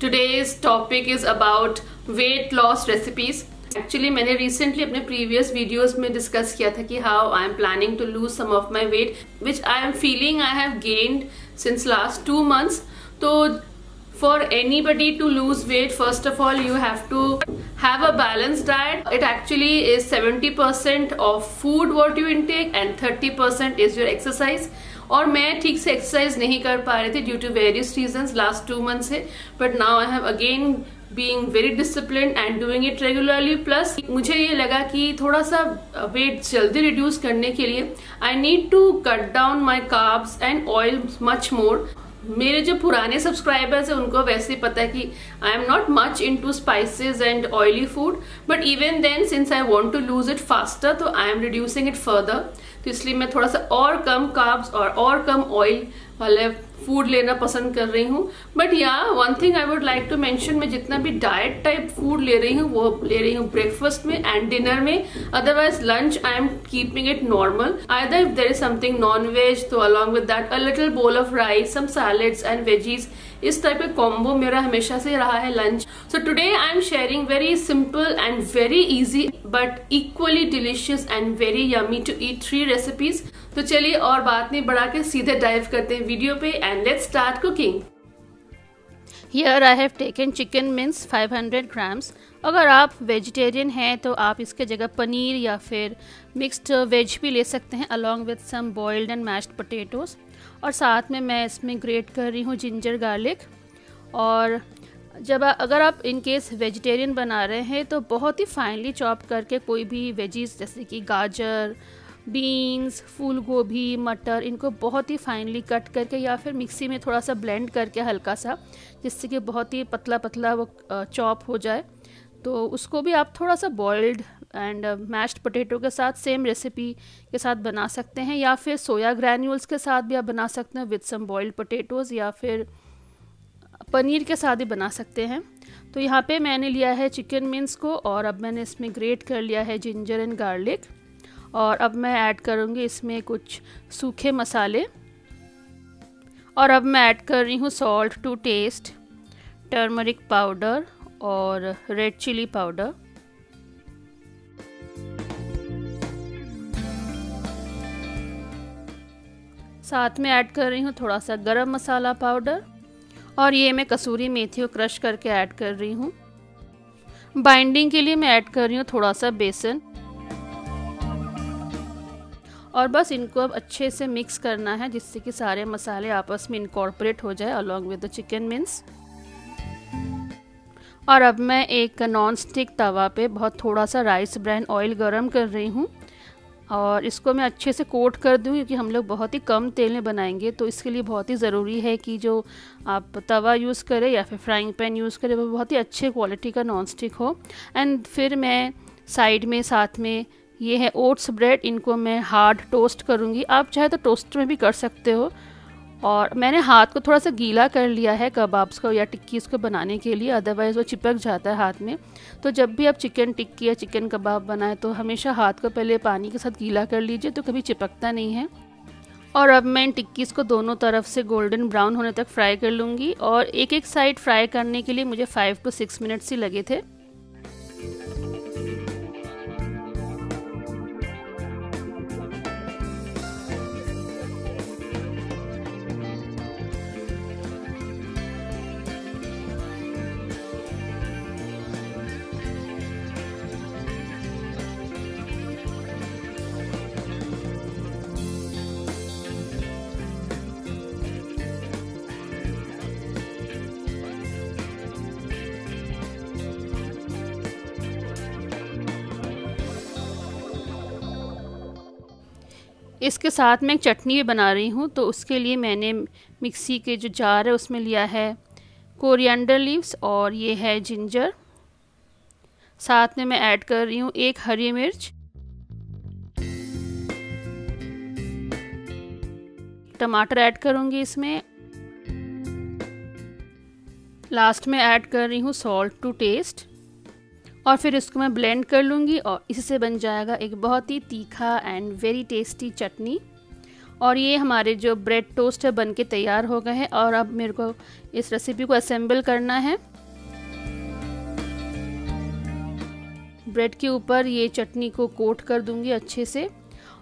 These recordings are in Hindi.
today's topic is about weight loss recipes actually मैंने रिसेंटली अपने प्रीवियस वीडियोस में डिस्कस किया था कि how I am planning to lose some of my weight which I am feeling I have gained since last two months तो for anybody to lose weight first of all you have to have a balanced diet it actually is 70% of food what you intake and 30% is your exercise और मैं ठीक से एक्सरसाइज नहीं कर पा रही थी due to various reason last two month से but now I have again being very discipline and doing it regularly plus मुझे ये लगा कि थोड़ा सा वेट जल्दी रिड्यूस करने के लिए I need to cut down my carbs and oil much more मेरे जो पुराने सब्सक्राइबर्स हैं, उनको वैसे पता है कि I am not much into spices and oily food but even then since I want to lose it faster तो I am reducing it further तो इसलिए मैं थोड़ा सा और कम काब्स और और कम ऑयल वाले फ़ूड लेना पसंद कर रही हूँ. But yeah one thing I would like to mention मैं जितना भी डाइट टाइप फ़ूड ले रही हूँ, वो ले रही हूँ ब्रेकफास्ट में एंड डिनर में. Otherwise lunch I am keeping it normal either if there is something non veg तो along with that a little bowl of rice some salads and veggies इस टाइप का कॉम्बो मेरा हमेशा से रहा है lunch so today I am sharing very simple and very easy but equally delicious and very yummy to eat three recipes तो चलिए और बात नहीं, बढ़ा के सीधे डाइव करते हैं वीडियो पे. And let's start cooking Here I have taken chicken mince 500 grams. अगर आप वेजिटेरियन हैं तो आप इसके जगह पनीर या फिर मिक्स्ड वेज भी ले सकते हैं along with some boiled and mashed potatoes और साथ में मैं इसमें ग्रेट कर रही हूँ जिंजर गार्लिक और जब आ, अगर आप इन केस वेजिटेरियन बना रहे हैं तो बहुत ही फाइनली चॉप करके कोई भी वेजीज जैसे कि गाजर बीन्स फूल गोभी मटर, इनको बहुत ही फाइनली कट करके या फिर मिक्सी में थोड़ा सा ब्लेंड करके हल्का सा, जिससे कि बहुत ही पतला पतला वो चॉप हो जाए। तो उसको भी आप थोड़ा सा बॉइल्ड एंड मैश्ड पोटैटो के साथ सेम रेसिपी के साथ बना सकते हैं या फिर सोया ग्रैन्यूल्स के साथ भी आप बना सकते हैं विद सम बॉइल्ड पोटैटोज़ या फिर पनीर के साथ ही बना सकते हैं। तो यहाँ पे मैंने लिया है चिकन मिन्स को और अब मैंने इसमें ग्रेट कर लिया है जिंजर एंड गार्लिक और अब मैं ऐड करूँगी इसमें कुछ सूखे मसाले। और अब मैं ऐड कर रही हूँ salt to taste turmeric powder और रेड चिली पाउडर साथ में ऐड कर रही हूँ थोड़ा सा गरम मसाला पाउडर और ये मैं कसूरी मेथी को क्रश करके ऐड कर रही हूँ। बाइंडिंग के लिए मैं ऐड कर रही हूँ थोड़ा सा बेसन। और बस इनको अब अच्छे से मिक्स करना है, जिससे कि सारे मसाले आपस में इनकॉर्पोरेट हो जाए along with the chicken mince और अब मैं एक नॉन स्टिक तवा पे बहुत थोड़ा सा राइस ब्रांड ऑयल गरम कर रही हूँ। और इसको मैं अच्छे से कोट कर दूँ, क्योंकि हम लोग बहुत ही कम तेल में बनाएँगे तो इसके लिए बहुत ही ज़रूरी है कि जो आप तवा यूज़ करें या फिर फ्राइंग पैन यूज़ करें, वो बहुत ही अच्छे क्वालिटी का नॉन स्टिक हो। एंड फिर मैं साइड में, साथ में ये है ओट्स ब्रेड, इनको मैं हार्ड टोस्ट करूँगी। आप चाहे तो टोस्ट में भी कर सकते हो। और मैंने हाथ को थोड़ा सा गीला कर लिया है कबाब्स को या टिक्की को बनाने के लिए अदरवाइज़ वो चिपक जाता है हाथ में। तो जब भी आप चिकन टिक्की या चिकन कबाब बनाएँ तो हमेशा हाथ को पहले पानी के साथ गीला कर लीजिए तो कभी चिपकता नहीं है। और अब मैं इन टिक्कीज़ को दोनों तरफ़ से गोल्डन ब्राउन होने तक फ्राई कर लूँगी। और एक एक साइड फ्राई करने के लिए मुझे फ़ाइव टू सिक्स मिनट्स ही लगे थे। इसके साथ मैं एक चटनी भी बना रही हूँ तो उसके लिए मैंने मिक्सी के जो जार है उसमें लिया है कोरिएंडर लीव्स और ये है जिंजर। साथ में मैं ऐड कर रही हूँ एक हरी मिर्च। टमाटर ऐड करूँगी इसमें। लास्ट में ऐड कर रही हूँ सॉल्ट टू टेस्ट। और फिर इसको मैं ब्लेंड कर लूँगी और इससे बन जाएगा एक बहुत ही तीखा एंड वेरी टेस्टी चटनी। और ये हमारे जो ब्रेड टोस्ट है बन के तैयार हो गए हैं और अब मेरे को इस रेसिपी को असेंबल करना है। ब्रेड के ऊपर ये चटनी को कोट कर दूँगी अच्छे से।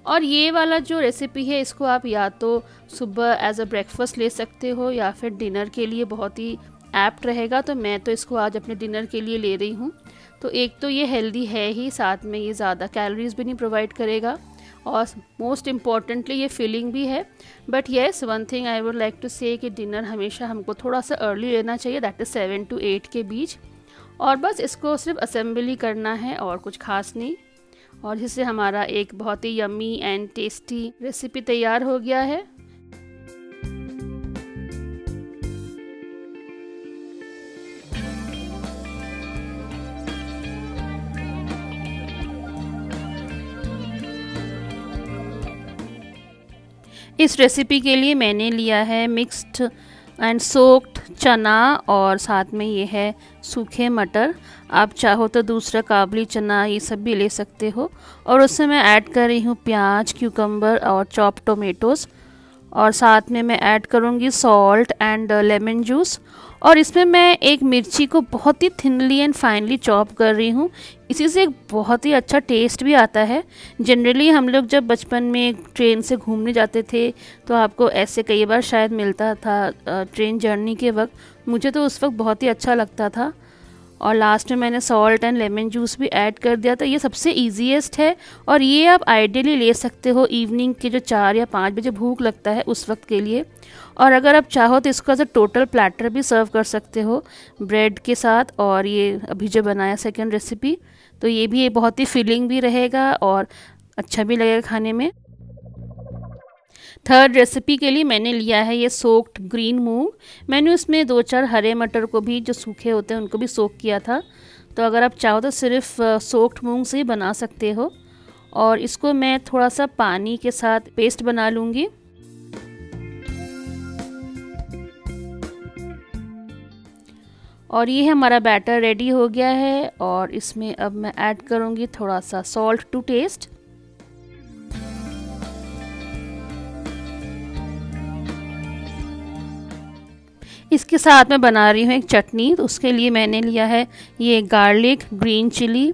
और ये वाला जो रेसिपी है, इसको आप या तो सुबह एज अ ब्रेकफास्ट ले सकते हो या फिर डिनर के लिए बहुत ही ऐप्ट रहेगा। तो मैं तो इसको आज अपने डिनर के लिए ले रही हूँ। तो एक तो ये हेल्दी है ही, साथ में ये ज़्यादा कैलोरीज भी नहीं प्रोवाइड करेगा और मोस्ट इम्पॉर्टेंटली ये फीलिंग भी है। But yes one thing I would like to say कि डिनर हमेशा हमको थोड़ा सा अर्ली लेना चाहिए that is seven to eight के बीच। और बस इसको सिर्फ़ असेंबली करना है और कुछ खास नहीं। और जिससे हमारा एक बहुत ही यमी एंड टेस्टी रेसिपी तैयार हो गया है। इस रेसिपी के लिए मैंने लिया है मिक्स्ड एंड सोक्ड चना और साथ में ये है सूखे मटर। आप चाहो तो दूसरा काबली चना ये सब भी ले सकते हो। और उससे मैं ऐड कर रही हूँ प्याज क्यूकम्बर और चॉप टोमेटोज़ और साथ में मैं ऐड करूँगी सॉल्ट एंड लेमन जूस और इसमें मैं एक मिर्ची को बहुत ही थिनली एंड फाइनली चॉप कर रही हूँ। इसी से एक बहुत ही अच्छा टेस्ट भी आता है। जनरली हम लोग जब बचपन में ट्रेन से घूमने जाते थे तो आपको ऐसे कई बार शायद मिलता था ट्रेन जर्नी के वक्त। मुझे तो उस वक्त बहुत ही अच्छा लगता था। और लास्ट में मैंने सॉल्ट एंड लेमन जूस भी ऐड कर दिया था ये सबसे ईजीएस्ट है। और ये आप आइडियली ले सकते हो इवनिंग के जो चार या पाँच बजे भूख लगता है उस वक्त के लिए। और अगर आप चाहो तो इसको एज अ टोटल प्लेटर भी सर्व कर सकते हो ब्रेड के साथ और ये अभी जो बनाया सेकेंड रेसिपी तो ये भी बहुत ही फीलिंग भी रहेगा और अच्छा भी लगेगा खाने में। थर्ड रेसिपी के लिए मैंने लिया है ये सोक्ड ग्रीन मूंग मैंने उसमें दो चार हरे मटर को भी, जो सूखे होते हैं, उनको भी सोक किया था। तो अगर आप चाहो तो सिर्फ़ सोक्ड मूंग से ही बना सकते हो। और इसको मैं थोड़ा सा पानी के साथ पेस्ट बना लूँगी। और ये हमारा बैटर रेडी हो गया है। और इसमें अब मैं ऐड करूँगी थोड़ा सा सॉल्ट टू टेस्ट इसके साथ मैं बना रही हूँ एक चटनी तो उसके लिए मैंने लिया है ये garlic, green chilli,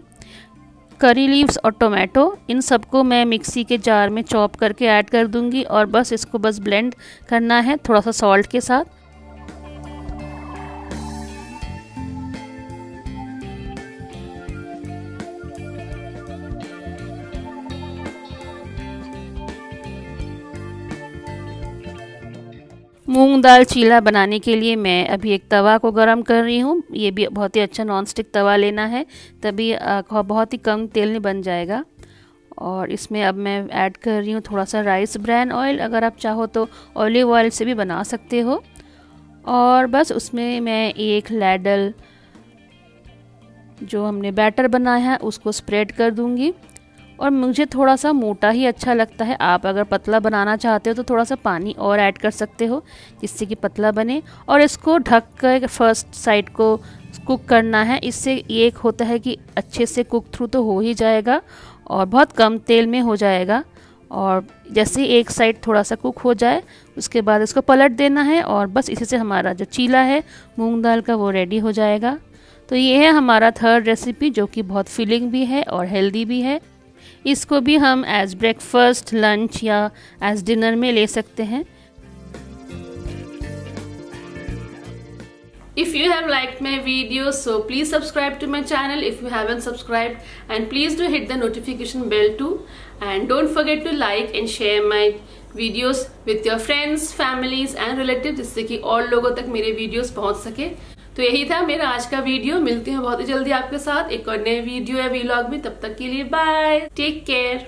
curry leaves और टोमेटो। इन सबको मैं मिक्सी के जार में चॉप करके ऐड कर दूँगी और बस इसको बस ब्लेंड करना है थोड़ा सा सॉल्ट के साथ। मूंग दाल चीला बनाने के लिए मैं अभी एक तवा को गरम कर रही हूँ। ये भी बहुत ही अच्छा नॉन स्टिक तवा लेना है। तभी बहुत ही कम तेल में बन जाएगा। और इसमें अब मैं ऐड कर रही हूँ थोड़ा सा राइस ब्रैन ऑयल अगर आप चाहो तो ऑलिव ऑयल से भी बना सकते हो। और बस उसमें मैं एक लैडल जो हमने बैटर बनाया है, उसको स्प्रेड कर दूँगी। और मुझे थोड़ा सा मोटा ही अच्छा लगता है। आप अगर पतला बनाना चाहते हो तो थोड़ा सा पानी और ऐड कर सकते हो, जिससे कि पतला बने। और इसको ढक कर फ़र्स्ट साइड को कुक करना है। इससे एक होता है कि अच्छे से कुक थ्रू तो हो ही जाएगा और बहुत कम तेल में हो जाएगा। और जैसे एक साइड थोड़ा सा कुक हो जाए, उसके बाद इसको पलट देना है और बस इसी से हमारा जो चीला है, मूंग दाल का वो रेडी हो जाएगा। तो ये है हमारा थर्ड रेसिपी जो कि बहुत फिलिंग भी है और हेल्दी भी है। इसको भी हम एज ब्रेकफास्ट लंच या एज डिनर में ले सकते हैं If you have liked my video, so please subscribe to my channel if you haven't subscribed and please do hit the notification bell too and don't forget to like and share my videos with your friends, families and relatives जिससे कि और लोगों तक मेरे videos पहुँच सके तो यही था मेरा आज का वीडियो। मिलती हूँ बहुत ही जल्दी आपके साथ एक और नए वीडियो या वीलॉग में। तब तक के लिए बाय टेक केयर